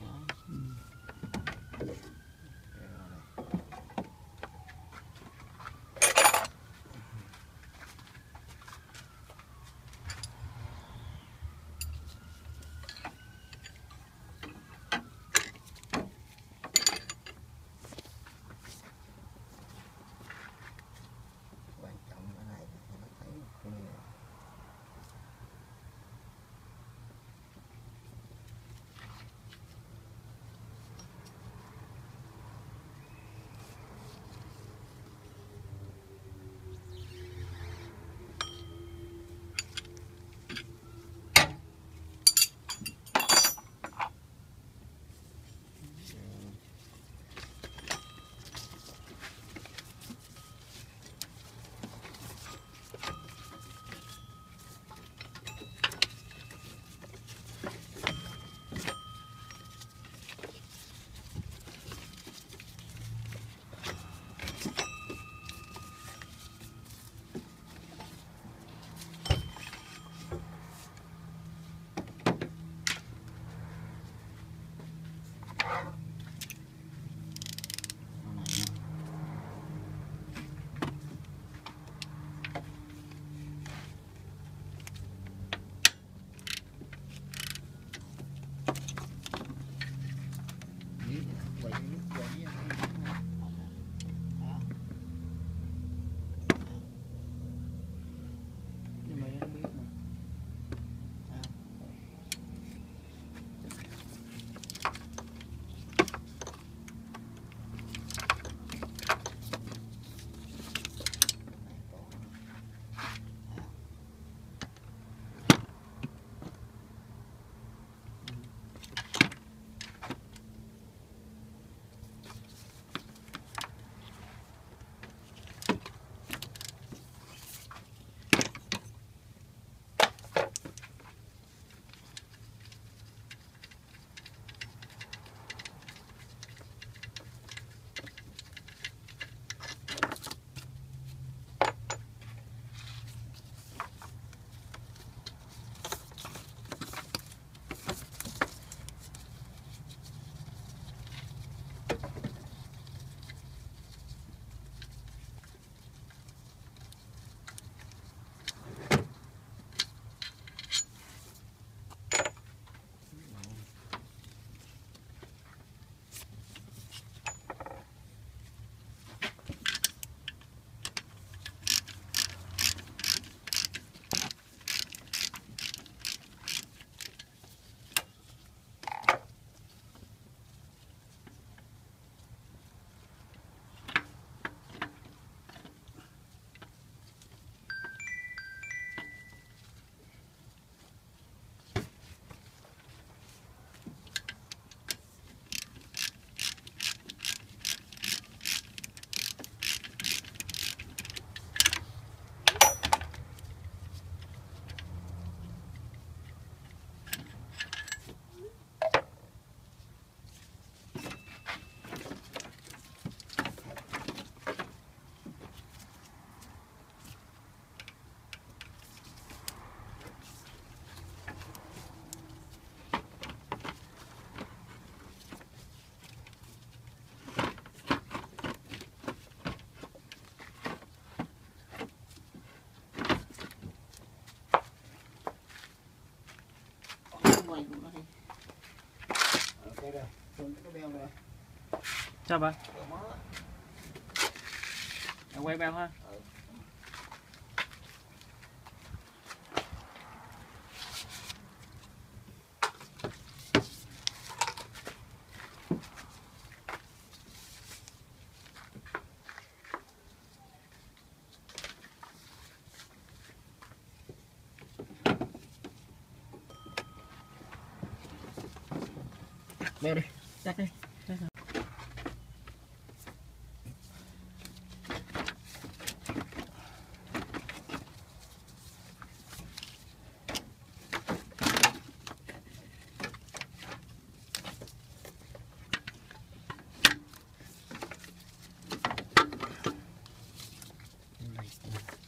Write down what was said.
God. chào sao vậy quay beo ha ừ. 짝을 Nice.